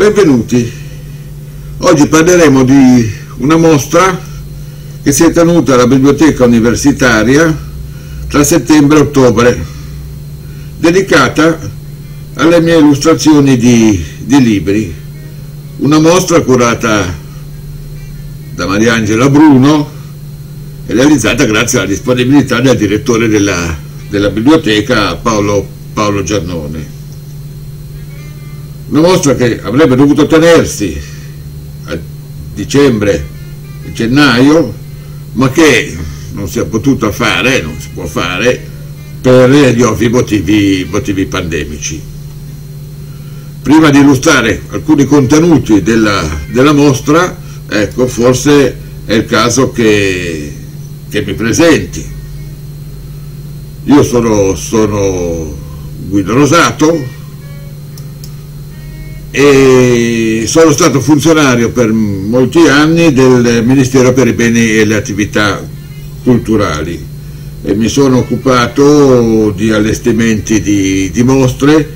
Benvenuti. Oggi parleremo di una mostra che si è tenuta alla biblioteca universitaria tra settembre e ottobre, dedicata alle mie illustrazioni di, di libri. Una mostra curata da Mariangela Bruno e realizzata grazie alla disponibilità del direttore della, della biblioteca Paolo, Paolo Giannone. Una mostra che avrebbe dovuto tenersi a dicembre gennaio, ma che non si è potuta fare, non si può fare, per gli ovvi motivi, motivi pandemici. Prima di illustrare alcuni contenuti della, della mostra, ecco, forse è il caso che, che mi presenti. Io sono, sono Guido Rosato, e sono stato funzionario per molti anni del Ministero per i beni e le attività culturali e mi sono occupato di allestimenti di, di mostre,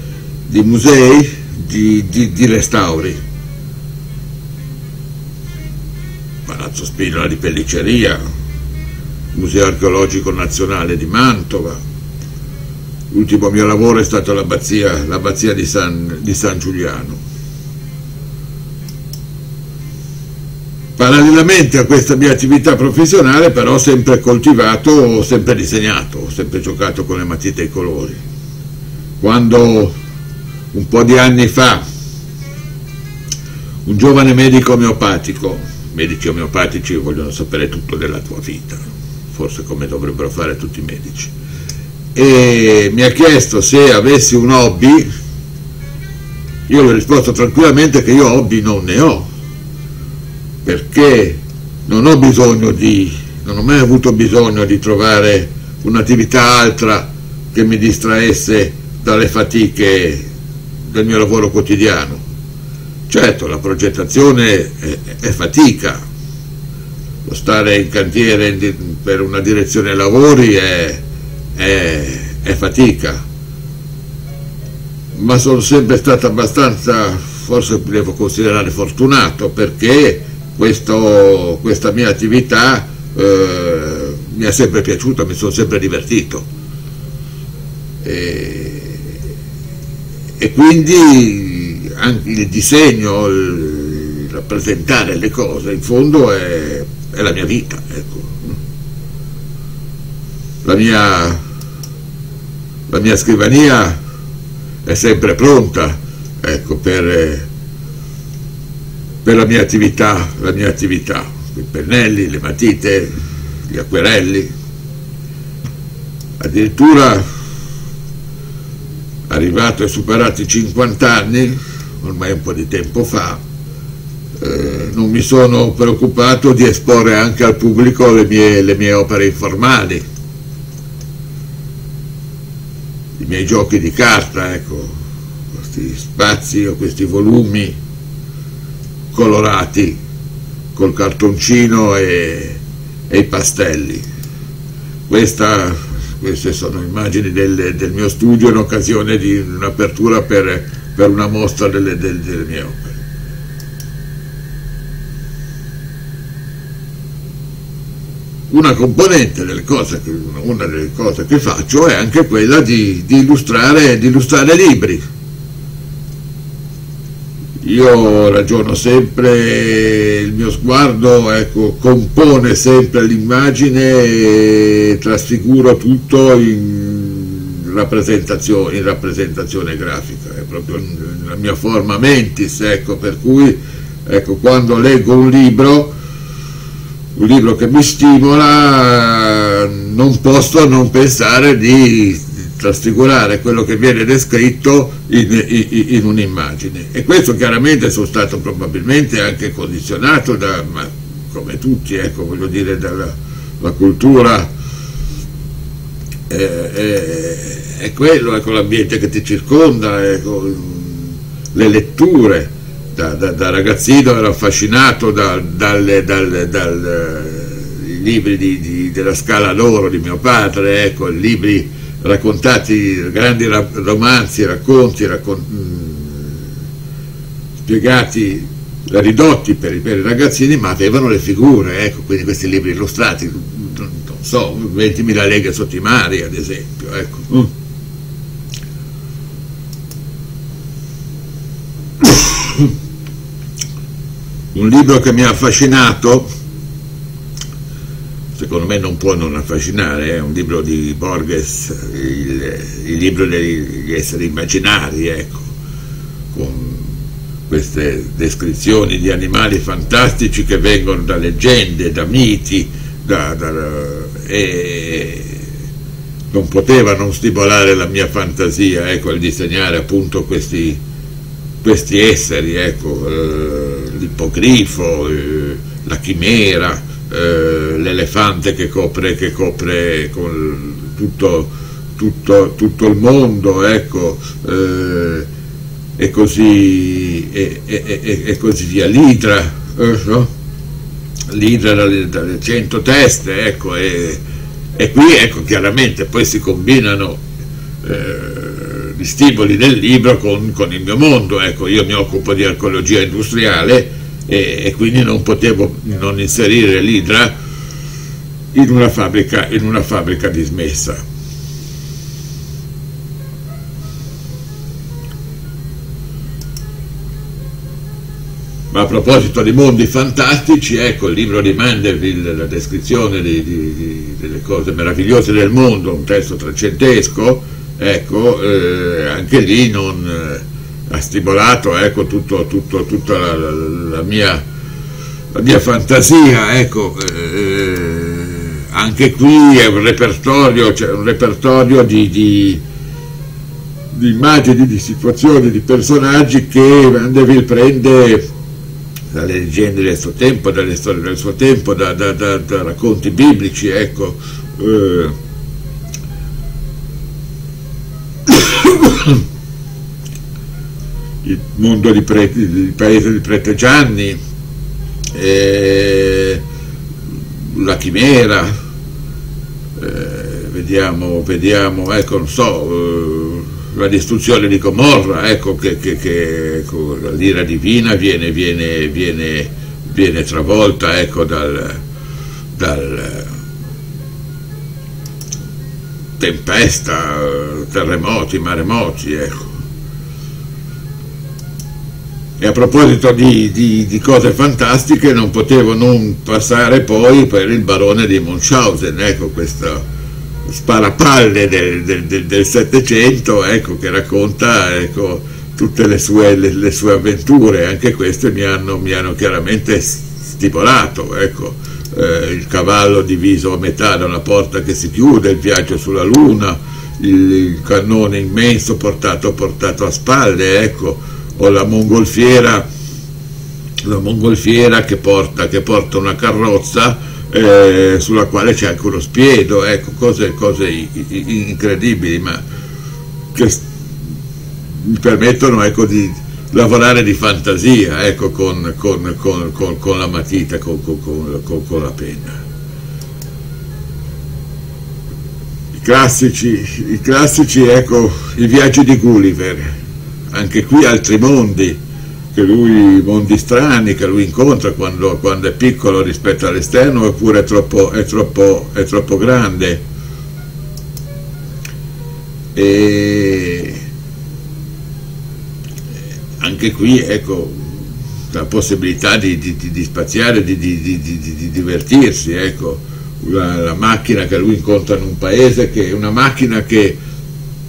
di musei, di, di, di restauri. Palazzo Spinola di Pelliceria, Museo archeologico nazionale di Mantova, L'ultimo mio lavoro è stato l'abbazia, l'abbazia di, San, di San Giuliano. Parallelamente a questa mia attività professionale però ho sempre coltivato, ho sempre disegnato, ho sempre giocato con le matite e i colori. Quando un po' di anni fa un giovane medico omeopatico, medici omeopatici vogliono sapere tutto della tua vita, forse come dovrebbero fare tutti i medici, e mi ha chiesto se avessi un hobby, io gli ho risposto tranquillamente che io hobby non ne ho, perché non ho bisogno di, non ho mai avuto bisogno di trovare un'attività altra che mi distraesse dalle fatiche del mio lavoro quotidiano. Certo, la progettazione è, è fatica, lo stare in cantiere per una direzione lavori è, è, è fatica, ma sono sempre stato abbastanza, forse devo considerare fortunato, perché questo, questa mia attività eh, mi è sempre piaciuta, mi sono sempre divertito. E, e quindi anche il disegno, il rappresentare le cose, in fondo è, è la mia vita. Ecco. La mia la mia scrivania è sempre pronta ecco, per, per la mia attività, la mia attività, i pennelli, le matite, gli acquerelli. Addirittura arrivato e superato i 50 anni, ormai un po' di tempo fa, eh, non mi sono preoccupato di esporre anche al pubblico le mie, le mie opere informali i miei giochi di carta, ecco, questi spazi o questi volumi colorati col cartoncino e, e i pastelli. Questa, queste sono immagini del, del, mio studio in occasione di un'apertura per, per, una mostra delle, delle, delle mie una componente delle cose, una delle cose che faccio è anche quella di, di, illustrare, di illustrare libri. Io ragiono sempre, il mio sguardo ecco, compone sempre l'immagine e trasfiguro tutto in rappresentazione, in rappresentazione grafica, è proprio la mia forma mentis, ecco, per cui ecco, quando leggo un libro un libro che mi stimola, non posso non pensare di trasfigurare quello che viene descritto in, in, in un'immagine. E questo chiaramente sono stato probabilmente anche condizionato da, ma come tutti, ecco, voglio dire, dalla cultura. Eh, eh, è quello, ecco, l'ambiente che ti circonda, ecco, le letture da, da, da, ragazzino ero affascinato dai libri di, di, della Scala d'Oro di mio padre, ecco, libri raccontati, grandi romanzi, racconti, raccon... Mm, spiegati, ridotti per, per, i ragazzini, ma avevano le figure, ecco, quindi questi libri illustrati, non, non so, 20.000 leghe sotto i mari, ad esempio, ecco. Mm. Un libro che mi ha affascinato, secondo me non può non affascinare, è un libro di Borges, il, il libro degli esseri immaginari, ecco, con queste descrizioni di animali fantastici che vengono da leggende, da miti, da, da, e non poteva non stimolare la mia fantasia, ecco, il disegnare appunto questi, questi esseri, ecco, eh, l'ippogrifo, eh, la chimera, eh, l'elefante che copre, che copre tutto, tutto, tutto, il mondo, ecco, eh, e così, e, e, e, così via, l'idra, no? l'idra dalle, 100 teste, ecco, e, qui ecco chiaramente poi si combinano gli stimoli del libro con, con, il mio mondo, ecco, io mi occupo di archeologia industriale e, quindi non potevo non inserire l'idra in una fabbrica, in una fabbrica dismessa. Ma a proposito di mondi fantastici, ecco il libro di Mandeville, la descrizione di, di, di, delle cose meravigliose del mondo, un testo trecentesco, ecco, eh, anche lì non, eh, ha stimolato ecco, tutto, tutto, tutta la, la, la, mia, la, mia, fantasia, ecco, eh, anche qui è un repertorio, cioè un repertorio di, di immagini, di situazioni, di personaggi che Mandeville prende dalle leggende del suo tempo, dalle storie del suo tempo, da, da, da, da racconti biblici, ecco. Eh. Il mondo di preti, il paese di Prete Gianni, eh, la chimera, eh, vediamo, vediamo, ecco, non so, eh, la distruzione di Comorra, ecco che, che, che ecco, l'ira divina viene, viene, viene, viene travolta ecco, dal, dal tempesta, terremoti, maremoti. Ecco. E a proposito di, di, di, cose fantastiche non potevo non passare poi per il barone di Munchausen, ecco questo sparapalle del, Settecento ecco, che racconta ecco, tutte le sue, le, le sue, avventure, anche queste mi hanno, mi hanno chiaramente stimolato, ecco, eh, il cavallo diviso a metà da una porta che si chiude, il viaggio sulla luna, il, il cannone immenso portato, portato a spalle, ecco, o la mongolfiera, la mongolfiera che porta, che porta una carrozza eh, sulla quale c'è anche uno spiedo, ecco, cose, cose incredibili, ma che mi permettono ecco, di lavorare di fantasia ecco, con, con, con, con, la matita, con, la penna. I classici, i classici, ecco, i viaggi di Gulliver, anche qui altri mondi, che lui, mondi strani che lui incontra quando, quando è piccolo rispetto all'esterno oppure è troppo, è troppo, è troppo grande. E anche qui ecco la possibilità di, di, di spaziare, di, di divertirsi, ecco, la, la macchina che lui incontra in un paese che è una macchina che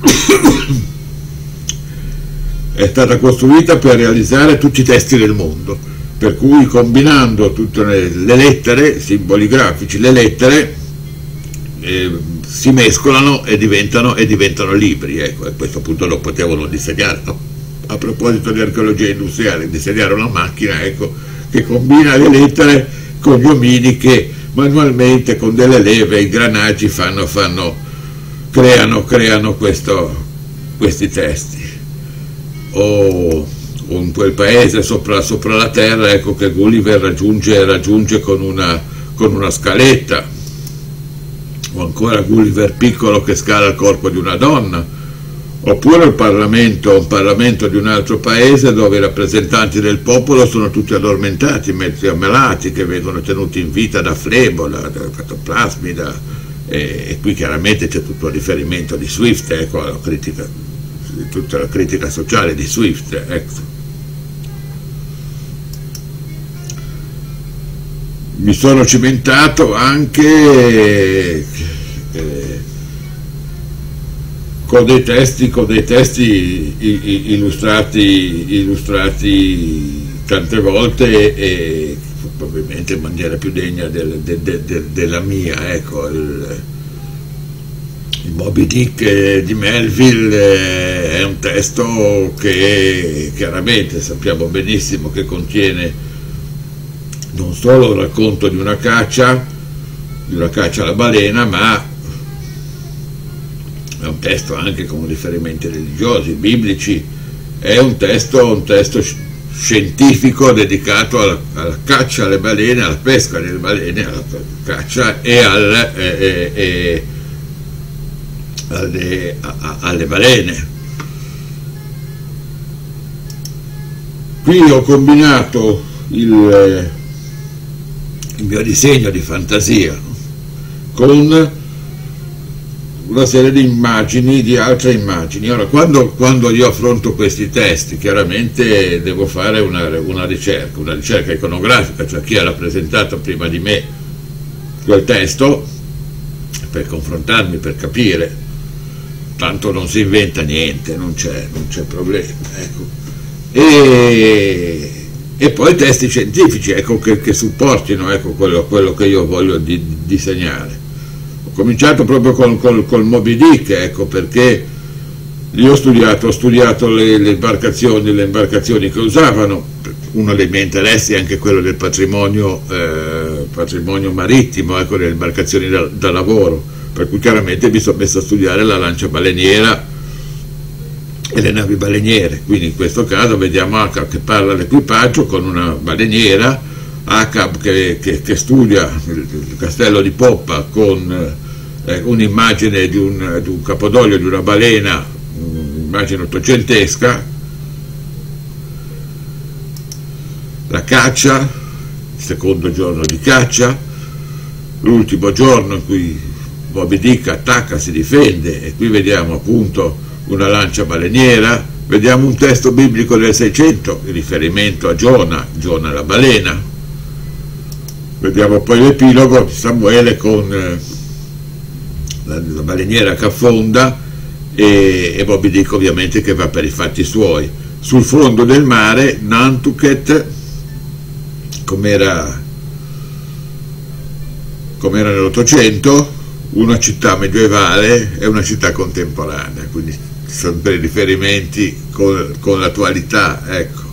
è stata costruita per realizzare tutti i testi del mondo, per cui combinando tutte le, le lettere, simboli grafici, le lettere eh, si mescolano e diventano, e diventano libri, ecco, a questo punto lo potevano disegnare. A proposito di archeologia industriale, disegnare una macchina ecco, che combina le lettere con gli omini che manualmente con delle leve, ingranaggi fanno, fanno, creano, creano questo, questi testi. O, o in quel paese sopra, sopra, la terra ecco che Gulliver raggiunge, raggiunge con, una, con una scaletta. O ancora Gulliver piccolo che scala il corpo di una donna oppure il Parlamento, un Parlamento di un altro paese dove i rappresentanti del popolo sono tutti addormentati, mezzi ammalati, che vengono tenuti in vita da flebo, da, da catoplasmi, da, e, e, qui chiaramente c'è tutto il riferimento di Swift, ecco, la critica, tutta la critica sociale di Swift. Ecco. Mi sono cimentato anche... Eh, con dei testi, con dei testi illustrati, illustrati tante volte e probabilmente in maniera più degna del, de, de, de, della mia. Ecco, il, il Moby Dick di Melville è un testo che chiaramente sappiamo benissimo che contiene non solo il racconto di una caccia, di una caccia alla balena, ma è un testo anche con riferimenti religiosi, biblici, è un testo, un testo scientifico dedicato alla, alla, caccia alle balene, alla pesca delle balene, alla caccia e, al, e, e, alle, a, alle balene. Qui ho combinato il, il mio disegno di fantasia con una serie di immagini, di altre immagini. Ora, quando, quando io affronto questi testi, chiaramente devo fare una, una, ricerca, una ricerca iconografica, cioè chi ha rappresentato prima di me quel testo, per confrontarmi, per capire. Tanto non si inventa niente, non c'è, problema. Ecco. E, e, poi testi scientifici ecco, che, che supportino ecco, quello, quello, che io voglio di, disegnare cominciato proprio col, col, col Moby Dick, ecco perché io ho studiato, ho studiato le, le, imbarcazioni, le imbarcazioni che usavano, uno dei miei interessi è anche quello del patrimonio, eh, patrimonio marittimo, ecco, le imbarcazioni da, da, lavoro, per cui chiaramente mi sono messo a studiare la lancia baleniera e le navi baleniere, quindi in questo caso vediamo H che parla l'equipaggio con una baleniera, H che, che, che studia il, il, castello di Poppa con eh, un'immagine di un, di un capodoglio di una balena, un'immagine ottocentesca, la caccia, il secondo giorno di caccia, l'ultimo giorno in cui Moby Dick attacca, si difende e qui vediamo appunto una lancia baleniera, vediamo un testo biblico del 600, in riferimento a Giona, Giona la balena, vediamo poi l'epilogo di Samuele con eh, la, la baleniera che affonda e, e Bobby Dick ovviamente che va per i fatti suoi. Sul fondo del mare Nantucket, come com era nell'Ottocento, una città medievale e una città contemporanea, quindi ci sono dei riferimenti con, con l'attualità. Ecco.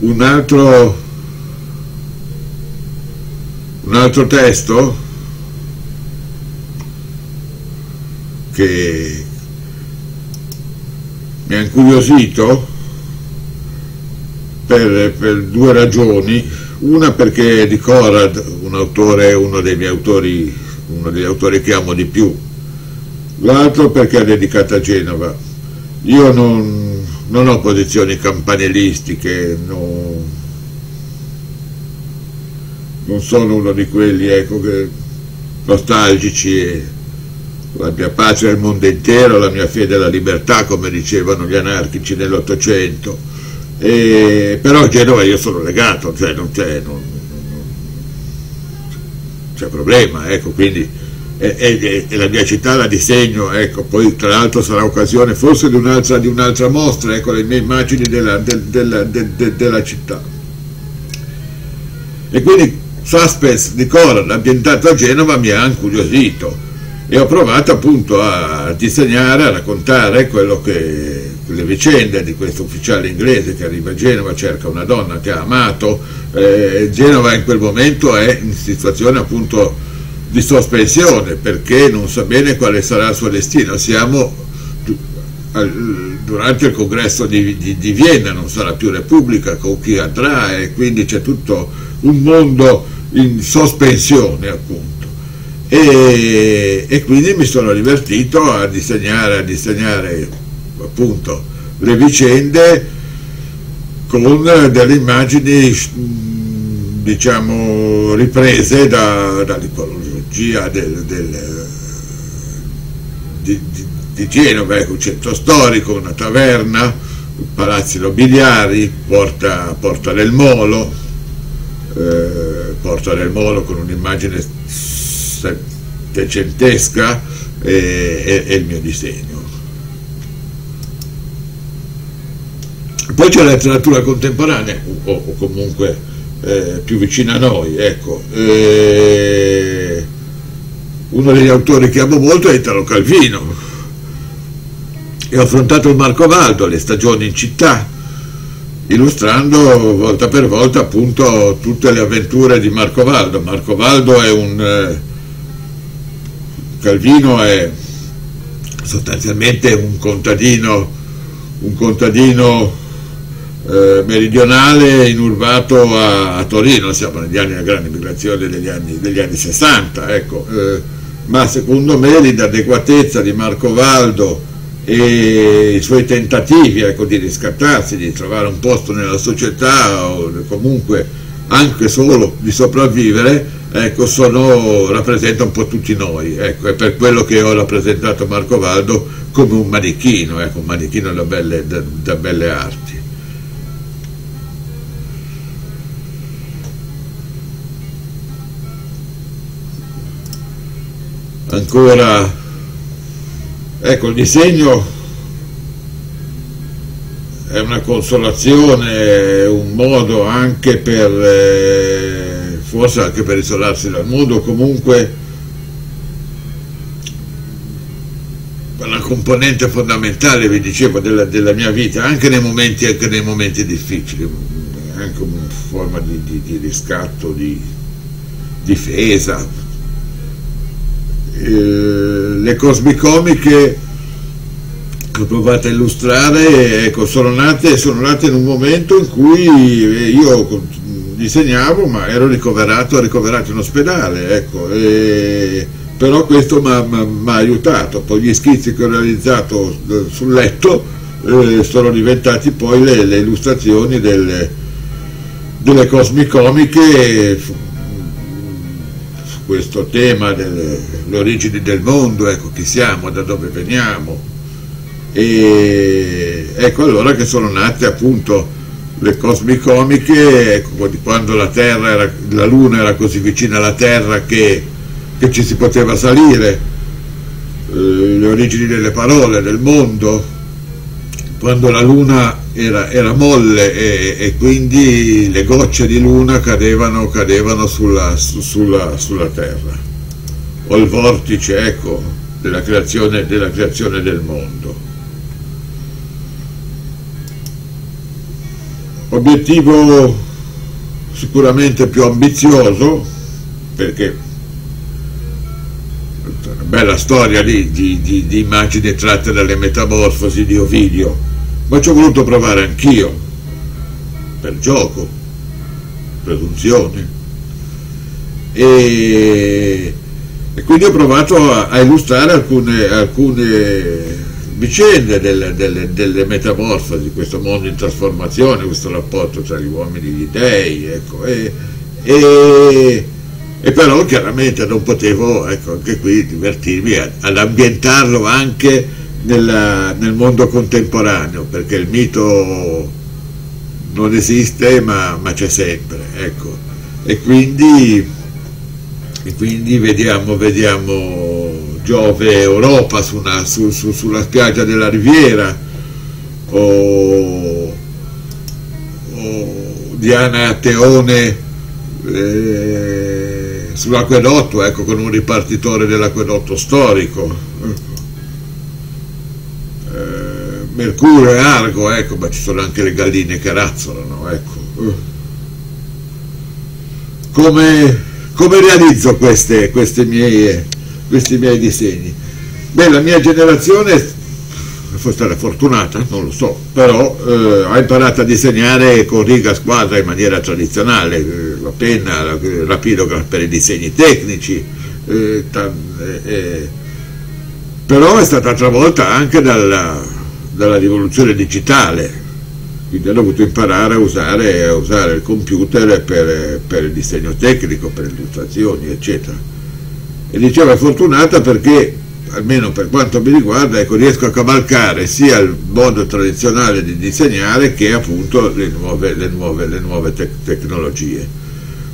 Un altro, un altro testo che mi ha incuriosito per, per, due ragioni, una perché è di Corad, un autore, uno dei miei autori, uno degli autori che amo di più, l'altro perché è dedicato a Genova. Io non, non ho posizioni campanilistiche, non, non sono uno di quelli ecco, nostalgici e, la mia pace al mondo intero, la mia fede alla libertà, come dicevano gli anarchici nell'Ottocento. Però a Genova io sono legato, cioè non c'è, problema, ecco, quindi e, e, e, la mia città la disegno, ecco, poi tra l'altro sarà occasione forse di un'altra, un'altra mostra, ecco, le mie immagini della, del, della, de, de, della città. E quindi Suspense di Coran ambientato a Genova mi ha incuriosito e ho provato appunto a disegnare, a raccontare che, le vicende di questo ufficiale inglese che arriva a Genova, cerca una donna che ha amato, eh, Genova in quel momento è in situazione appunto di sospensione perché non sa bene quale sarà il suo destino, siamo durante il congresso di, di, di Vienna, non sarà più repubblica con chi andrà e quindi c'è tutto un mondo in sospensione appunto e, e, quindi mi sono divertito a disegnare, a disegnare appunto le vicende con delle immagini diciamo riprese da, dall'icologia del, del, di, di, di, Genova, ecco, un centro storico, una taverna, palazzi nobiliari, porta, porta del Molo, eh, porta del Molo con un'immagine settecentesca e, e, e il mio disegno. Poi c'è la letteratura contemporanea, o, o comunque eh, più vicina a noi, ecco. Eh, uno degli autori che amo molto è Italo Calvino, e ho affrontato il Marco Valdo, le stagioni in città, illustrando volta per volta appunto tutte le avventure di Marco Valdo. Marco Valdo è un... Eh, Calvino è sostanzialmente un contadino, un contadino eh, meridionale inurbato a, a, Torino, siamo negli anni della grande migrazione degli anni, degli anni 60, ecco. eh, ma secondo me l'inadeguatezza di Marco Valdo e i suoi tentativi ecco, di riscattarsi, di trovare un posto nella società o comunque anche solo di sopravvivere, ecco, sono, rappresenta un po' tutti noi, ecco, è per quello che ho rappresentato Marco Valdo come un manichino, ecco, un manichino da belle, da, da belle arti. ancora ecco il disegno è una consolazione un modo anche per eh, forse anche per isolarsi dal mondo comunque una componente fondamentale vi dicevo della, della mia vita anche nei momenti, anche nei momenti difficili anche una forma di, di, di riscatto di difesa. Eh, le cosmicomiche che ho provato a illustrare ecco, sono, nate, sono nate in un momento in cui io disegnavo ma ero ricoverato, ricoverato in ospedale ecco, e, però questo mi ha aiutato poi gli schizzi che ho realizzato eh, sul letto eh, sono diventati poi le, le illustrazioni delle, delle cosmicomiche questo tema delle origini del mondo, ecco chi siamo, da dove veniamo. E ecco allora che sono nate appunto le cosmicomiche, ecco, quando la, era, la Luna era così vicina alla Terra che, che ci si poteva salire, eh, le origini delle parole, del mondo, quando la Luna era, era molle e, e, quindi le gocce di luna cadevano, cadevano sulla, su, sulla, sulla, terra o il vortice ecco, della, creazione, della creazione del mondo. Obiettivo sicuramente più ambizioso perché una bella storia lì di, di, di immagini tratte dalle metamorfosi di Ovidio ma ci ho voluto provare anch'io, per gioco, presunzione. E, e quindi ho provato a, a illustrare alcune, alcune vicende delle, delle, delle, metamorfosi, questo mondo in trasformazione, questo rapporto tra gli uomini e gli dei, ecco, e, e, e, però chiaramente non potevo, ecco, anche qui divertirmi ad ambientarlo anche nella, nel mondo contemporaneo, perché il mito non esiste ma, ma c'è sempre, ecco. E quindi, e quindi vediamo, vediamo, Giove Europa su una, su, su, sulla spiaggia della Riviera, o, o Diana Teone eh, sull'acquedotto, ecco, con un ripartitore dell'acquedotto storico. Mercurio e Argo, ecco, ma ci sono anche le galline che razzolano, ecco. Come, come realizzo queste, queste mie, questi miei disegni? Beh, la mia generazione, forse stata fortunata, non lo so, però eh, ha imparato a disegnare con riga squadra in maniera tradizionale, la penna, la, la per i disegni tecnici, eh, eh, eh, però è stata travolta anche dalla, dalla rivoluzione digitale, quindi ho dovuto imparare a usare, a usare il computer per, per, il disegno tecnico, per le illustrazioni, eccetera. E diceva fortunata perché, almeno per quanto mi riguarda, ecco, riesco a cavalcare sia il modo tradizionale di disegnare che appunto le nuove, le nuove, le nuove te tecnologie.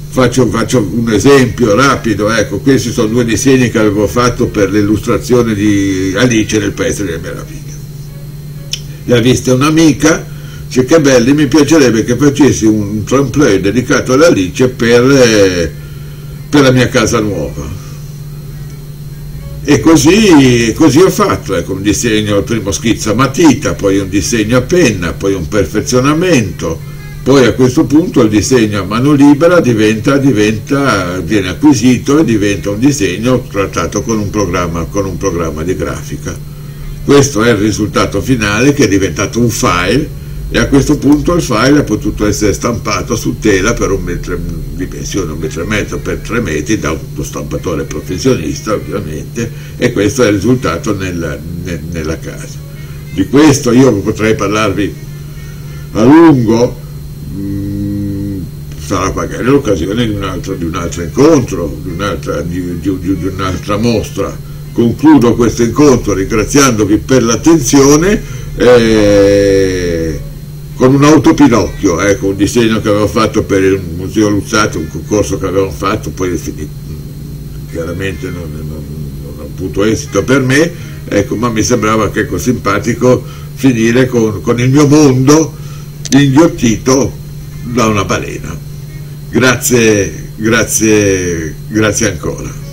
Faccio, faccio, un esempio rapido, ecco, questi sono due disegni che avevo fatto per l'illustrazione di Alice nel Paese delle Meraviglie. Le ha viste un'amica, dice che belli, mi piacerebbe che facessi un tremplay dedicato ad Alice per, eh, per la mia casa nuova. E così, così ho fatto, ecco, un disegno, il primo schizzo a matita, poi un disegno a penna, poi un perfezionamento, poi a questo punto il disegno a mano libera diventa, diventa, viene acquisito e diventa un disegno trattato con un, con un programma di grafica. Questo è il risultato finale che è diventato un file e a questo punto il file è potuto essere stampato su tela per un metro, dimensione un metro e mezzo per tre metri da uno stampatore professionista ovviamente e questo è il risultato nella, nella casa. Di questo io potrei parlarvi a lungo sarà magari l'occasione di un altro, di un altro incontro, di un'altra, di, di, di un'altra mostra. Concludo questo incontro ringraziandovi per l'attenzione eh, con un autopinocchio, ecco, un disegno che avevo fatto per il Museo Luzzati, un concorso che avevamo fatto, poi chiaramente non, non, non ha avuto esito per me, ecco, ma mi sembrava che ecco simpatico finire con, con il mio mondo inghiottito da una balena. Grazie, grazie, grazie ancora.